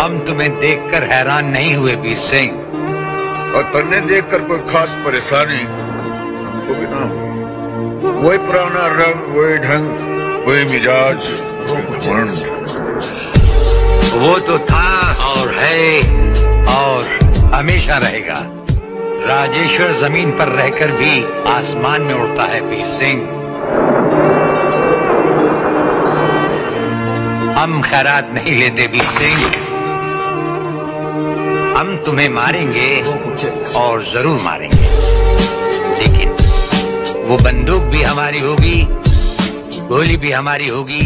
हम तुम्हें देखकर हैरान नहीं हुए वीर सिंह। और तन्ने देखकर कोई खास परेशानी हमको भी ना वही पुराना रंग वही ढंग वही मिजाज वो तो था और है और हमेशा रहेगा। राजेश्वर ज़मीन पर रहकर भी आसमान में उड़ता है वीर सिंह। हम खैरात नहीं लेते वीर सिंह। हम तुम्हें मारेंगे और ज़रूर मारेंगे। लेकिन वो बंदूक भी हमारी होगी, गोली भी हमारी होगी